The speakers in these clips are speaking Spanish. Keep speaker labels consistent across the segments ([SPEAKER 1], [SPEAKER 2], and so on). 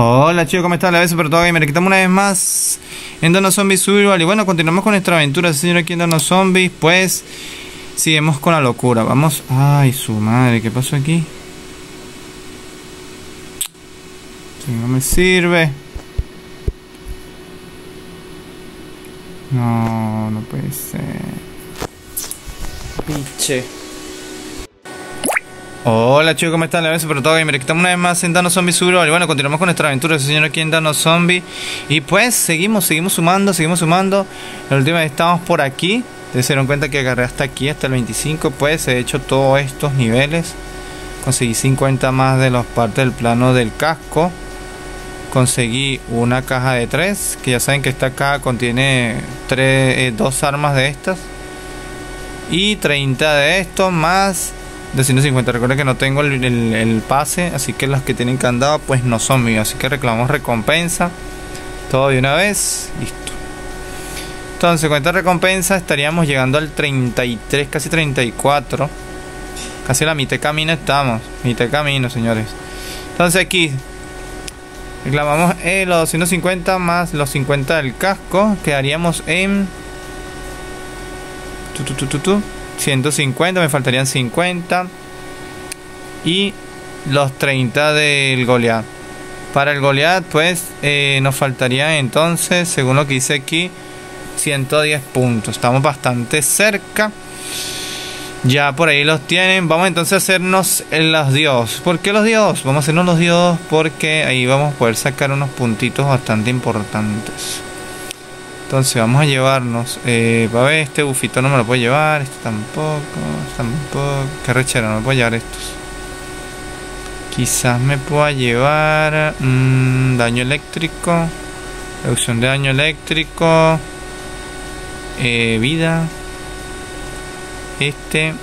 [SPEAKER 1] Hola chicos, ¿cómo están? La vez Super Gamer, aquí estamos una vez más en Dono Zombies Survival. Y bueno, continuamos con nuestra aventura, señor aquí en Dono Zombies. Pues, seguimos con la locura. Vamos, ay su madre, ¿qué pasó aquí? Si no me sirve. No, no puede ser. Piche Hola chicos, ¿cómo están? La vez Super Gamer, aquí estamos una vez más en Dano Zombie Survival Y bueno, continuamos con nuestra aventura de señor aquí en Dano Zombie Y pues seguimos, seguimos sumando, seguimos sumando. La última vez estábamos por aquí. Se dieron cuenta que agarré hasta aquí, hasta el 25 Pues he hecho todos estos niveles. Conseguí 50 más de las partes del plano del casco. Conseguí una caja de 3 Que ya saben que esta caja contiene tres, eh, dos armas de estas. Y 30 de estos más de 150. Recuerden que no tengo el, pase, así que las que tienen candado pues no son míos. Así que reclamamos recompensa. Todo de una vez. Listo. Entonces con esta recompensa estaríamos llegando al 33, casi 34. Casi la mitad de camino estamos. Mitad de camino, señores. Entonces aquí reclamamos eh, los 250 más los 50 del casco. Quedaríamos en... Tu, tu, tu, 150, me faltarían 50. Y los 30 del Goliath. Para el Goliath, pues eh, nos faltaría entonces, según lo que dice aquí, 110 puntos. Estamos bastante cerca. Ya por ahí los tienen. Vamos entonces a hacernos los dios. ¿Por qué los dios? Vamos a hacernos los dios porque ahí vamos a poder sacar unos puntitos bastante importantes. Entonces vamos a llevarnos. Eh, a ver, este bufito no me lo puedo llevar. Este tampoco. Este tampoco. Qué no me puedo llevar estos. Quizás me pueda llevar. Mmm, daño eléctrico. Reducción de daño eléctrico. Eh, vida. Este.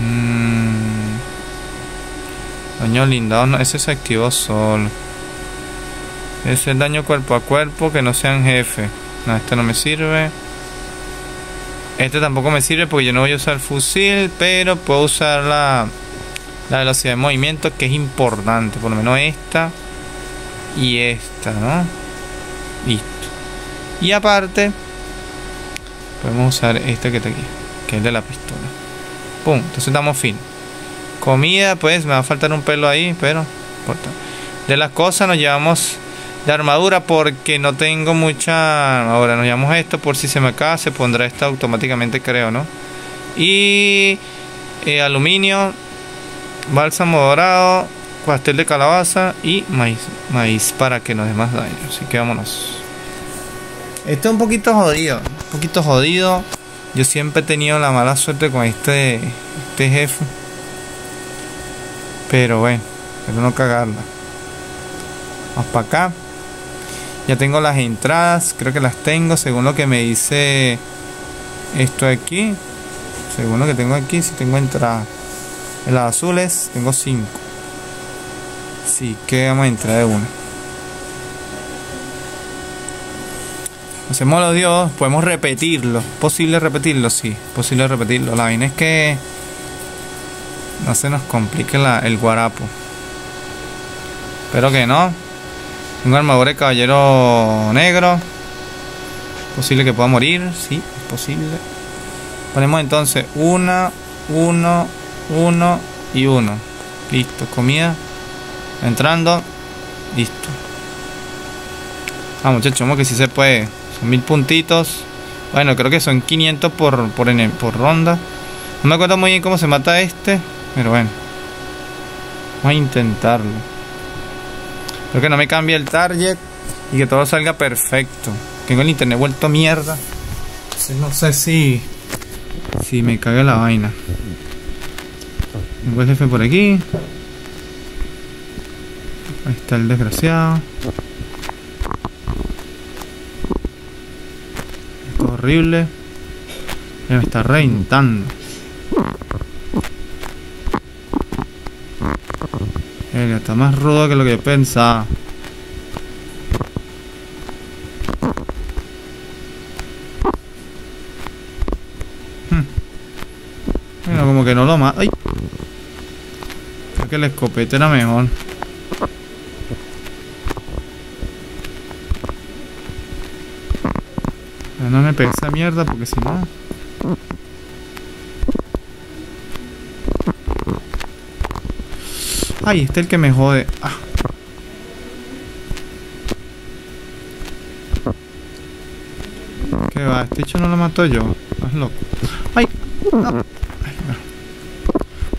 [SPEAKER 1] Mmm, daño blindado. No, ese se activó solo. Es el daño cuerpo a cuerpo que no sean jefe. No, este no me sirve. Este tampoco me sirve porque yo no voy a usar fusil, pero puedo usar la, la velocidad de movimiento que es importante. Por lo menos esta y esta, ¿no? Listo. Y aparte, podemos usar esta que está aquí, que es de la pistola. Pum, entonces damos fin. Comida, pues me va a faltar un pelo ahí, pero importa. De las cosas nos llevamos de armadura porque no tengo mucha ahora nos llevamos esto por si se me acaba se pondrá esta automáticamente creo no y eh, aluminio bálsamo dorado pastel de calabaza y maíz maíz para que nos dé más daño. Así que vámonos. Esto es un poquito jodido un poquito jodido. Yo siempre he tenido la mala suerte con este este jefe. Pero bueno pero no cagarla. Vamos para acá ya tengo las entradas, creo que las tengo según lo que me dice esto aquí. Según lo que tengo aquí, si tengo entradas. En las azules tengo 5. Así que vamos a entrar de una. Hacemos los dios, podemos repetirlo. ¿Posible repetirlo? Sí, posible repetirlo. La vaina es que no se nos complique el guarapo. Espero que no. Un armadura de caballero negro. Posible que pueda morir. Sí, es posible. Ponemos entonces una, uno, uno y uno. Listo, comida. Entrando. Listo. Vamos, muchachos, vamos que si se puede. Son mil puntitos. Bueno, creo que son 500 por, por, por ronda. No me acuerdo muy bien cómo se mata este. Pero bueno. Vamos a intentarlo. Creo que no me cambie el target y que todo salga perfecto. Tengo el internet vuelto mierda. no sé si. Si me caga la vaina. Tengo el jefe por aquí. Ahí está el desgraciado. Esto es horrible. Me está reventando. Verga, está más rudo que lo que yo pensaba. Hmm. Bueno, como que no lo mata. ¡Ay! Creo que el escopeta era mejor. no me pegué esa mierda porque si no... Ay, este es el que me jode. Ah. ¿Qué va? Este hecho no lo mato yo. Estás loco. ¡Ay! No.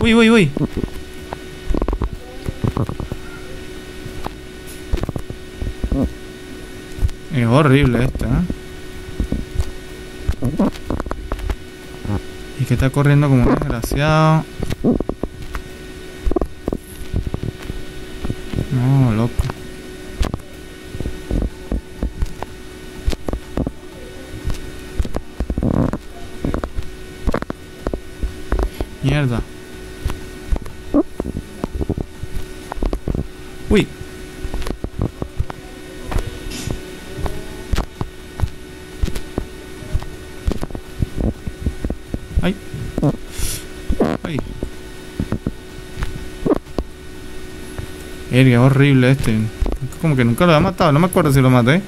[SPEAKER 1] Uy, uy, uy. Es horrible esta, ¿eh? Y que está corriendo como un desgraciado. Erga, horrible este. Como que nunca lo ha matado, no me acuerdo si lo maté.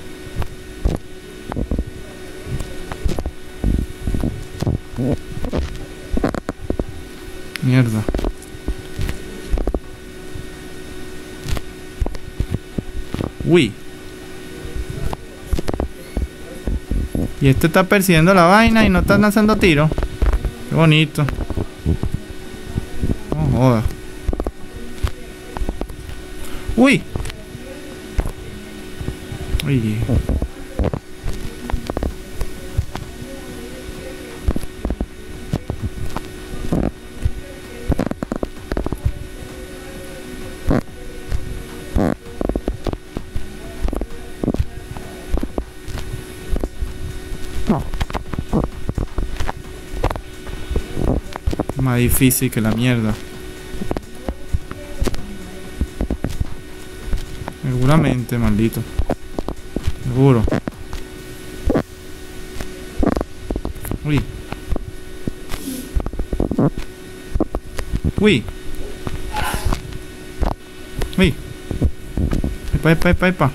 [SPEAKER 1] Mierda. Uy. Y este está persiguiendo la vaina y no están haciendo tiro. Qué bonito. Uy. Más difícil que la mierda. Seguramente, maldito. Seguro. Uy. Uy. Uy. Epa, epa, epa, epa.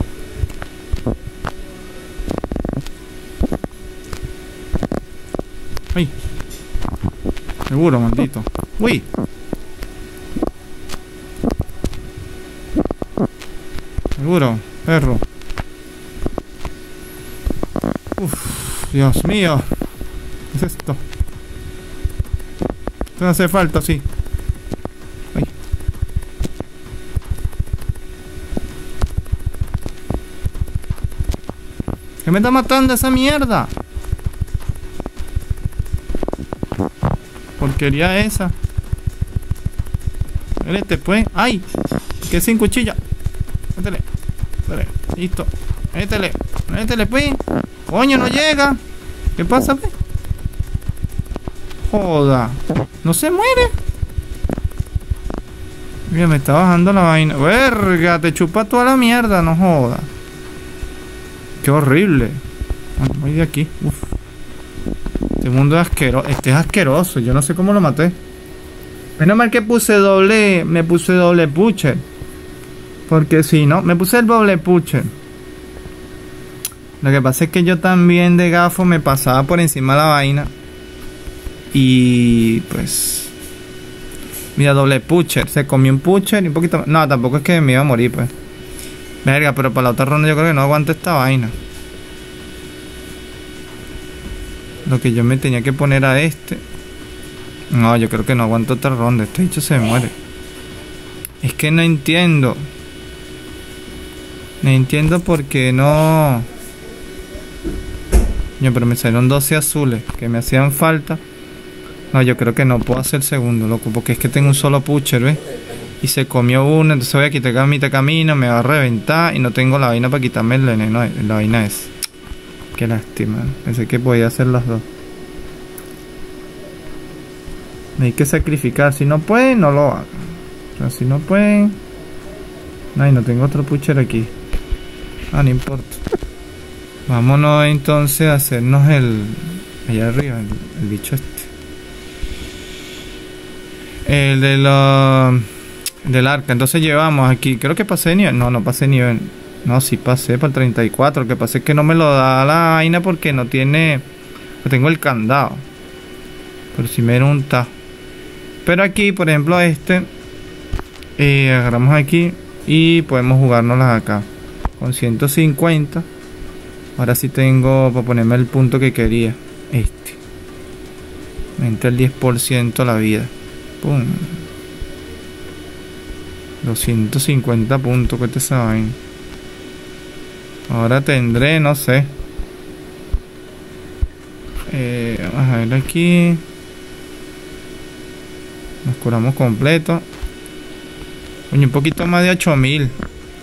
[SPEAKER 1] Uy. Seguro, maldito. Uy. Seguro, perro. Uf, Dios mío. ¿Qué es esto? Esto no hace falta, sí. Ay. ¿Qué me está matando esa mierda? Porquería esa. Vete pues. ¡Ay! Que sin cuchilla. Métele. Métele. Listo. Métele. Métele pues. Coño, no llega. ¿Qué pasa, pues? Joda. No se muere. Mira, me está bajando la vaina. Verga, te chupa toda la mierda, no joda. Qué horrible. Voy de aquí. Este mundo es asqueroso. Este es asqueroso. Yo no sé cómo lo maté. Menos mal que puse doble. Me puse doble pusher. Porque si no, me puse el doble pusher. Lo que pasa es que yo también de gafo me pasaba por encima de la vaina. Y pues. Mira, doble pusher. Se comió un pusher y un poquito más. No, tampoco es que me iba a morir, pues. Verga, pero para la otra ronda yo creo que no aguanto esta vaina. Lo que yo me tenía que poner a este. No, yo creo que no aguanto otra ronda. Este dicho se muere. Es que no entiendo. No entiendo porque no. Pero me salieron 12 azules que me hacían falta. No, yo creo que no puedo hacer segundo, loco, porque es que tengo un solo pusher, ¿ves? Y se comió uno, entonces voy a quitar mitad camino, me va a reventar y no tengo la vaina para quitarme el veneno. La vaina es. Qué lástima. Pensé que podía hacer las dos. Hay que sacrificar. Si no pueden, no lo hagan. O sea, si no pueden. Ay, no tengo otro pusher aquí. Ah, no importa. Vámonos entonces a hacernos el. Allá arriba, el, bicho este. El de la. Del arca. Entonces llevamos aquí. Creo que pasé nivel. No, no pasé nivel. No, sí pasé por el 34. Lo que pasa es que no me lo da la vaina porque no tiene. No tengo el candado. Pero si me unta. Pero aquí, por ejemplo, este. Eh, agarramos aquí. Y podemos jugárnoslas acá. Con 150. Ahora sí tengo para ponerme el punto que quería. Este. Me entra el 10% la vida. Pum. 250 puntos que te saben. Ahora tendré, no sé. Eh, vamos a ver aquí. Nos curamos completo. Coño, un poquito más de 8000.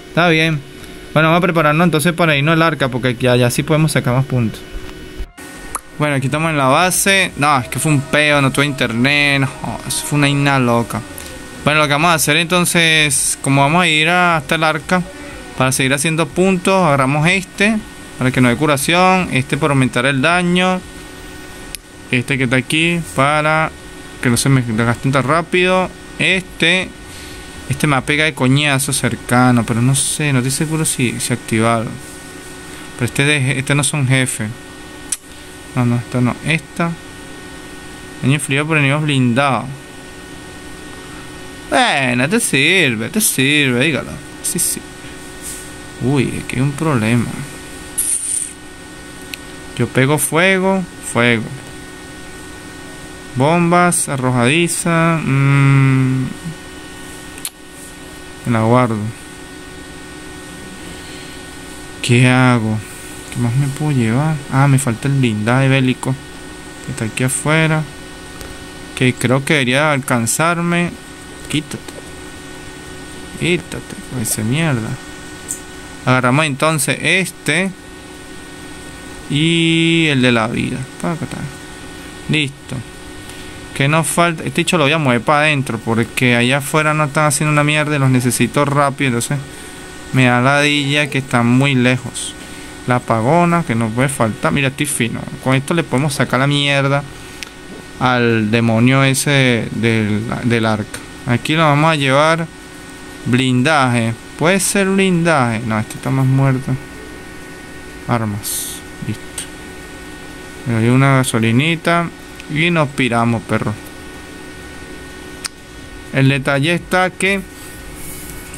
[SPEAKER 1] Está bien. Bueno, vamos a prepararnos entonces para irnos al arca. Porque aquí allá sí podemos sacar más puntos. Bueno, aquí estamos en la base. No, es que fue un peo, no tuve internet. No, eso fue una ina loca. Bueno, lo que vamos a hacer entonces, como vamos a ir hasta el arca, para seguir haciendo puntos, agarramos este, para que no dé curación, este para aumentar el daño, este que está aquí, para que no se me gasten tan rápido, este, este me pega de coñazo cercano, pero no sé, no estoy seguro si se activaron. Pero este, de, este no son jefes. No, no, esta no, esta. Daño frío por enemigos blindados. Bueno, te sirve, te sirve, dígalo. Sí, sí. Uy, aquí hay un problema. Yo pego fuego, fuego. Bombas, arrojadiza. Mmm, la guardo. ¿Qué hago? ¿Qué más me puedo llevar? Ah, me falta el blindaje bélico. Que está aquí afuera. Que creo que debería alcanzarme quítate. Quítate, con esa mierda. Agarramos entonces este. Y el de la vida. Listo. Que nos falta. Este hecho lo voy a mover para adentro. Porque allá afuera no están haciendo una mierda. Los necesito rápido. Entonces me da la dilla que están muy lejos. La apagona que nos puede faltar. Mira, estoy fino. Con esto le podemos sacar la mierda al demonio ese del, del arca. Aquí lo vamos a llevar blindaje. Puede ser blindaje. No, este está más muerto. Armas. Listo. Le una gasolinita. Y nos piramos, perro. El detalle está que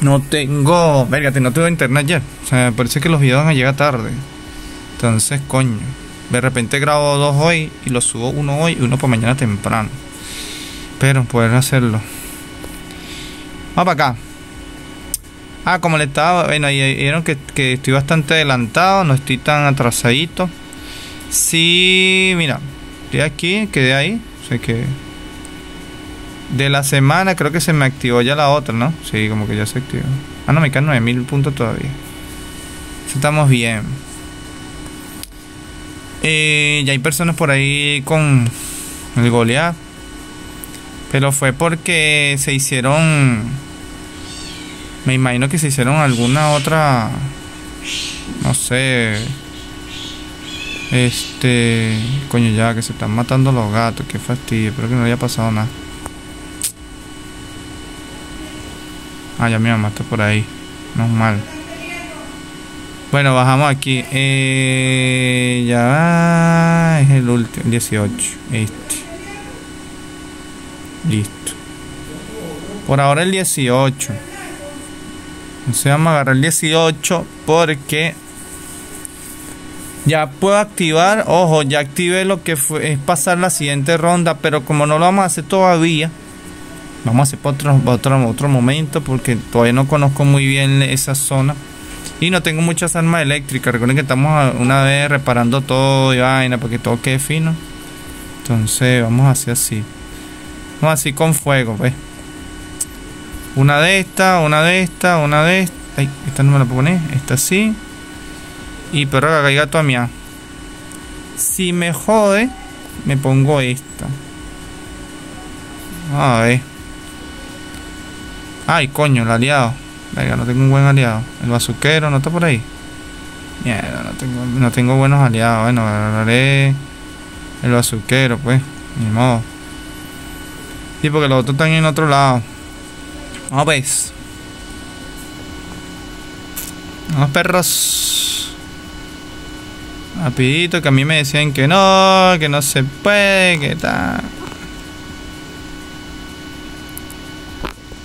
[SPEAKER 1] no tengo. Vérgate, no tengo internet ayer. O sea, me parece que los videos van a llegar tarde. Entonces, coño. De repente grabo dos hoy y los subo uno hoy y uno por mañana temprano. Pero poder hacerlo. Vamos para acá. Ah, como le estaba, bueno, ahí vieron que, que, estoy bastante adelantado, no estoy tan atrasadito. Sí, mira, estoy aquí, quedé ahí. O sea que. De la semana creo que se me activó ya la otra, ¿no? Sí, como que ya se activó. Ah, no, me quedan 9000 puntos todavía. Estamos bien. Eh, ya hay personas por ahí con el golear. Pero fue porque se hicieron me imagino que se hicieron alguna otra. No sé. Este. Coño, ya que se están matando los gatos. Qué fastidio. Espero que no haya pasado nada. Ah, ya mi mamá está por ahí. Normal. Bueno, bajamos aquí. Eh, ya es el último. 18. Este. Listo. Por ahora el 18. Se vamos a agarrar el 18 porque ya puedo activar, ojo, ya activé lo que fue, es pasar la siguiente ronda, pero como no lo vamos a hacer todavía, vamos a hacer por otro, otro, otro momento porque todavía no conozco muy bien esa zona. Y no tengo muchas armas eléctricas. Recuerden que estamos una vez reparando todo y vaina para que todo quede fino. Entonces vamos a hacer así. Vamos así con fuego, pues. Una de esta, una de esta, una de esta. Ay, esta no me la pone. Esta sí. Y pero que caiga toda mía. Si me jode, me pongo esta. A ver. Ay, coño, el aliado. Venga, no tengo un buen aliado. El bazuquero no está por ahí. Mierda, no tengo, no tengo buenos aliados. Bueno, agarraré el bazuquero, pues. Ni modo. Sí, porque los otros están en otro lado. Vamos pues. Vamos, perros. Rapidito, que a mí me decían que no, que no se puede, que tal.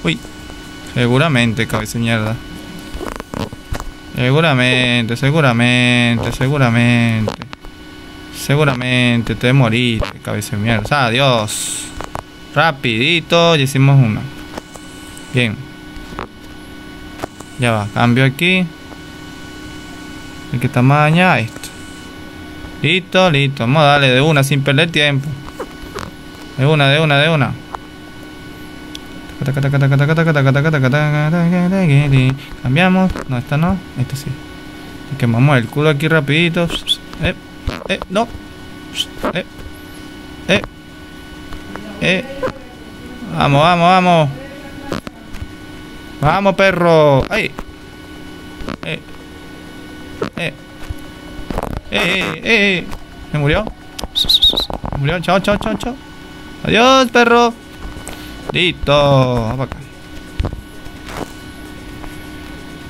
[SPEAKER 1] Uy. Seguramente, cabeza mierda. Seguramente, seguramente, seguramente. Seguramente te morir, cabeza de mierda. Adiós. Rapidito, ya hicimos una. Bien. Ya va, cambio aquí. El que está más dañado, esto. Listo, listo. Vamos a darle de una sin perder tiempo. De una, de una, de una. Cambiamos. No, esta no. Este sí. Quemamos el culo aquí rapidito. Eh, eh, no. Eh, eh. Eh. Vamos, vamos, vamos. Vamos, perro. ¡Ay! Eh. Eh. Eh, eh, eh. ¿Me murió? ¿Me murió? Chao, chao, chao, chao. Adiós, perro. Listo.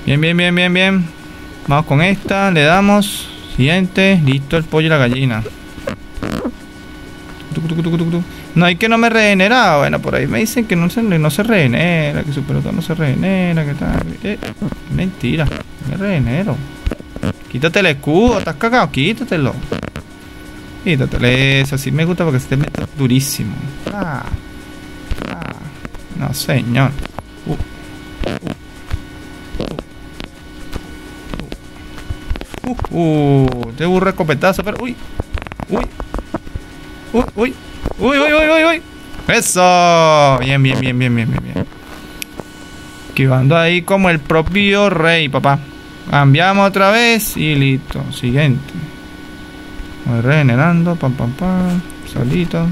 [SPEAKER 1] Bien, bien, bien, bien, bien. Vamos con esta. Le damos. Siguiente. Listo el pollo y la gallina. No, hay que no me regenera. Bueno, por ahí me dicen que no se, no se regenera, que su pelota no se regenera, que tal. Eh, mentira, me regenero. Quítate el escudo, estás cagado, quítatelo. Quítatelo, eso sí me gusta porque se te mete durísimo. Ah, ah, no, señor. Uh, uh, uh, uh, te burro escopetazo, pero uy, uy, uy, uy. Uy, uy, uy, uy, uy. Eso. Bien, bien, bien, bien, bien, bien, bien. Esquivando ahí como el propio rey, papá. Cambiamos otra vez y listo. Siguiente. Voy regenerando, pam, pam, pam. Solito.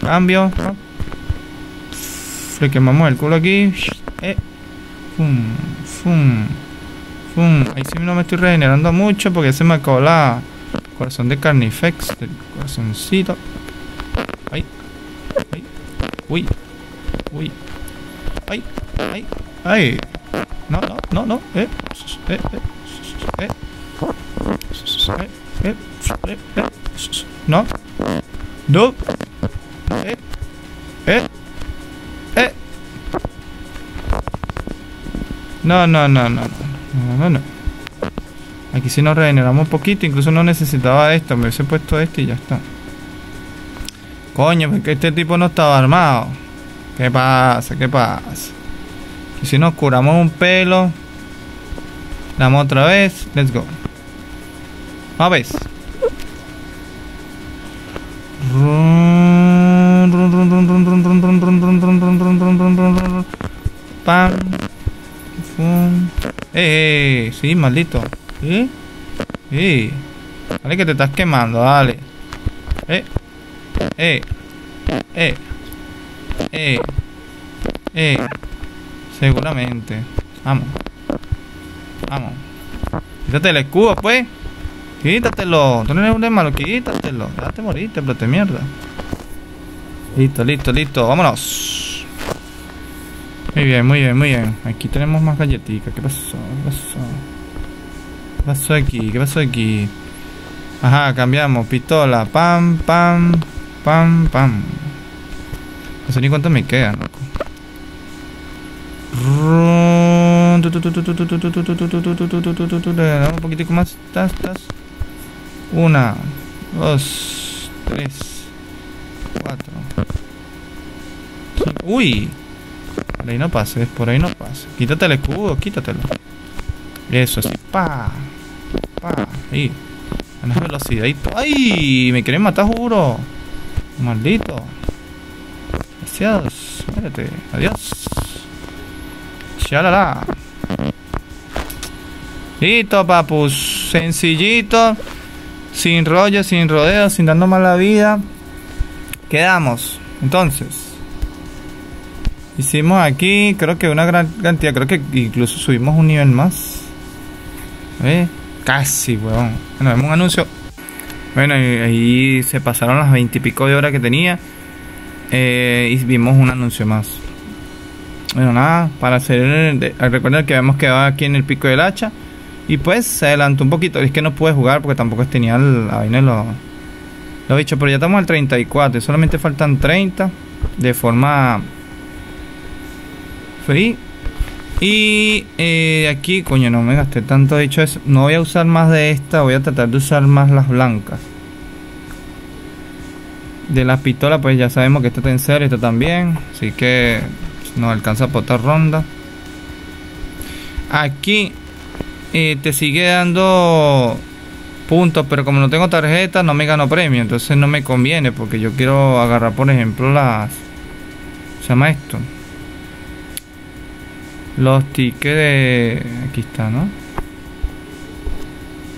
[SPEAKER 1] Cambio. Le quemamos el culo aquí. Eh. Fum, fum. Ahí sí no me estoy regenerando mucho porque se me acabó la corazón de Carnifex. Del corazoncito. Ay. Ay. Uy. Uy. Ay. Ay. Ay. No, no, no, no. Eh. Eh. Eh. Eh. Eh. Eh. Eh. No. No. Eh. Eh. Eh. No, no, no, no, no. No, no, Aquí si nos regeneramos un poquito. Incluso no necesitaba esto. Me hubiese puesto este y ya está. Coño, porque este tipo no estaba armado. ¿Qué pasa? ¿Qué pasa? Y si nos curamos un pelo. Damos otra vez. Let's go. A ver. Pam. Eh, sí, maldito. ¿Eh? Eh. Dale que te estás quemando, dale. Eh. Eh. Eh. Eh. Eh. Seguramente. Vamos. Vamos. Quítate el escudo, pues. Quítatelo. Tú no eres un malo, quítatelo. Date moriste, pero te mierda. Listo, listo, listo. Vámonos. Muy bien, muy bien, muy bien. Aquí tenemos más galletitas. ¿Qué pasó? ¿Qué pasó? ¿Qué pasó aquí? ¿Qué pasó aquí? Ajá, cambiamos. Pistola. Pam, pam, pam, pam. No sé ni cuánto me quedan, loco. Un poquitico más. Tas, tas. Una, dos, tres, cuatro. Uy, por ahí no pases, por ahí no pases. Quítate el escudo, quítatelo. Eso, así. Pa. Pa. Ahí. A más velocidad. ¡Ay! Me quieren matar, juro. Maldito. Gracias. Espérate. Adiós. Chalala. Listo, papus. Sencillito. Sin rollo, sin rodeos, sin dando mala vida. Quedamos. Entonces. Hicimos aquí, creo que una gran cantidad, creo que incluso subimos un nivel más. ¿Eh? Casi, weón. Bueno, vemos un anuncio. Bueno, ahí se pasaron las veintipico de horas que tenía. Eh, y vimos un anuncio más. bueno, nada, para hacer. Recuerden que habíamos quedado aquí en el pico del hacha. Y pues se adelantó un poquito. Es que no pude jugar porque tampoco tenía la vaina lo, lo dicho. Pero ya estamos al 34. solamente faltan 30 de forma free. Y eh, aquí, coño, no me gasté tanto. Dicho eso, no voy a usar más de esta. Voy a tratar de usar más las blancas. De las pistolas, pues ya sabemos que esta está en serio, esta también. Así que nos alcanza por otra ronda. Aquí eh, te sigue dando puntos, pero como no tengo tarjeta, no me gano premio. Entonces no me conviene porque yo quiero agarrar, por ejemplo, las. Se llama esto. Los tickets de. Aquí está, ¿no?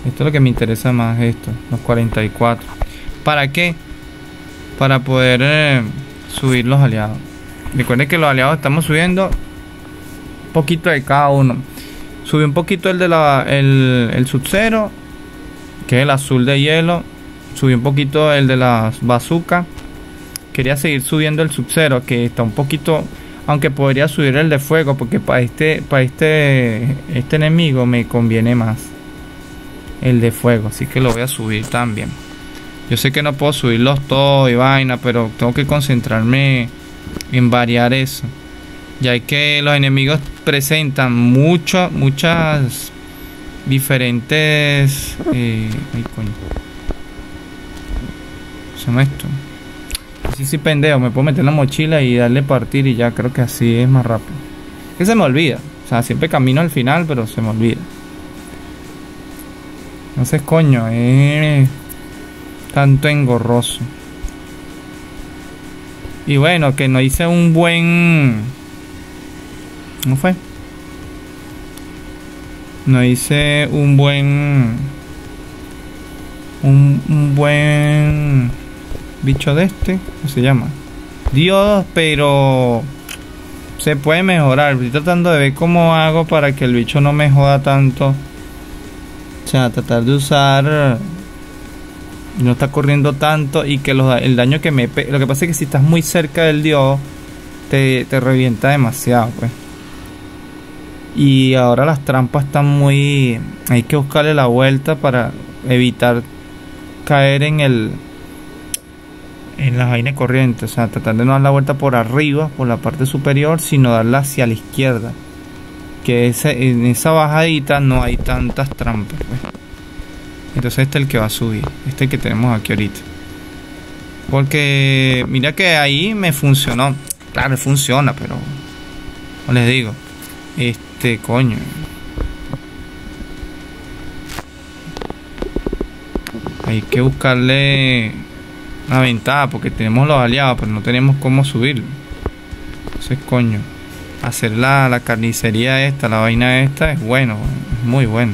[SPEAKER 1] Esto es lo que me interesa más, esto, los 44. ¿Para qué? Para poder eh, subir los aliados. Recuerden que los aliados estamos subiendo poquito de cada uno. Subí un poquito el de la el, el Sub-Zero, que es el azul de hielo. Subí un poquito el de las bazooka. Quería seguir subiendo el Sub-Zero, que está un poquito. Aunque podría subir el de fuego, porque para este, para este, este enemigo me conviene más el de fuego. Así que lo voy a subir también. Yo sé que no puedo subirlos todos y vaina, pero tengo que concentrarme en variar eso. Ya que los enemigos presentan muchas, muchas diferentes... Eh, ay, coño. ¿Se esto? Así sí pendejo, me puedo meter la mochila y darle partir y ya creo que así es más rápido. Que se me olvida. O sea, siempre camino al final, pero se me olvida. Entonces, coño, es tanto engorroso. Y bueno, que no hice un buen... ¿Cómo fue? No hice un buen... Un, buen bicho de este. ¿Cómo se llama? Dios, pero... Se puede mejorar. Estoy tratando de ver cómo hago para que el bicho no me joda tanto. O sea, tratar de usar no está corriendo tanto y que el daño que me... Lo que pasa es que si estás muy cerca del dios, te, te revienta demasiado, pues. Y ahora las trampas están muy... Hay que buscarle la vuelta para evitar caer en el... En la vaina corriente. O sea, tratar de no dar la vuelta por arriba, por la parte superior, sino darla hacia la izquierda. Que en esa bajadita no hay tantas trampas, pues. Entonces este es el que va a subir. Este que tenemos aquí ahorita. Porque mira que ahí me funcionó. Claro, funciona, pero... No les digo. Este, coño. Hay que buscarle una ventaja porque tenemos los aliados, pero no tenemos cómo subirlo. Entonces, coño. Hacer la, la carnicería esta, la vaina esta, es bueno, es muy bueno.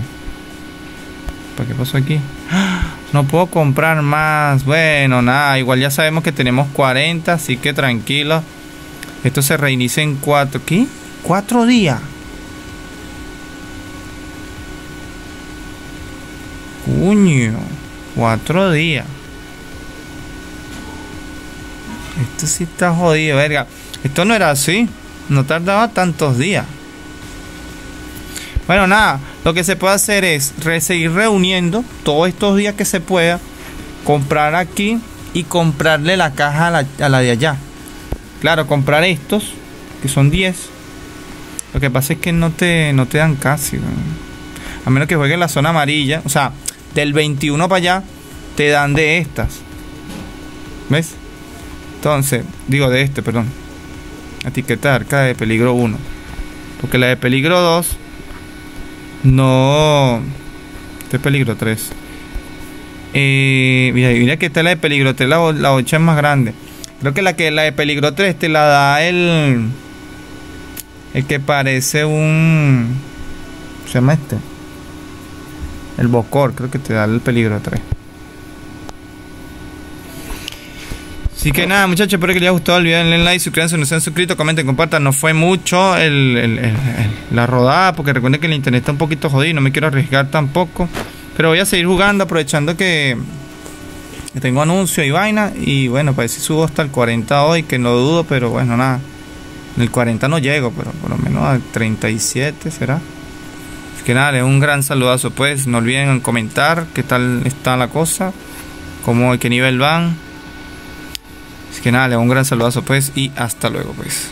[SPEAKER 1] ¿Qué pasó aquí? No puedo comprar más. Bueno, nada, igual ya sabemos que tenemos 40, así que tranquilo. Esto se reinicia en 4. ¿Qué? 4 días. Cuño. 4 días. Esto sí está jodido, verga. Esto no era así. No tardaba tantos días. Bueno, nada, lo que se puede hacer es seguir reuniendo todos estos días que se pueda, comprar aquí y comprarle la caja a la, de allá. Claro, comprar estos, que son 10. Lo que pasa es que no te, no te dan casi. A menos que juegues la zona amarilla. O sea, del 21 para allá te dan de estas. ¿Ves? Entonces, digo de este, perdón. Etiquetar cada de peligro 1. Porque la de peligro 2 no. Este es peligro 3. Eh, mira, mira que está la de peligro 3, la, la 8 es más grande. Creo que la que la de peligro 3 te la da el. El que parece un. ¿Se llama este? El Bocor, creo que te da el peligro 3. Así que nada, muchachos, espero que les haya gustado el like, suscríbanse si no se han suscrito, comenten, compartan. No fue mucho el, la rodada, porque recuerden que el internet está un poquito jodido no me quiero arriesgar tampoco. Pero voy a seguir jugando, aprovechando que, tengo anuncios y vaina. Y bueno, para ver si subo hasta el 40 hoy, que no dudo, pero bueno, nada. En el 40 no llego, pero por lo menos al 37 será. Así que nada, les un gran saludazo, pues. No olviden comentar qué tal está la cosa, cómo, qué nivel van. Así que nada, le un gran saludazo pues y hasta luego pues.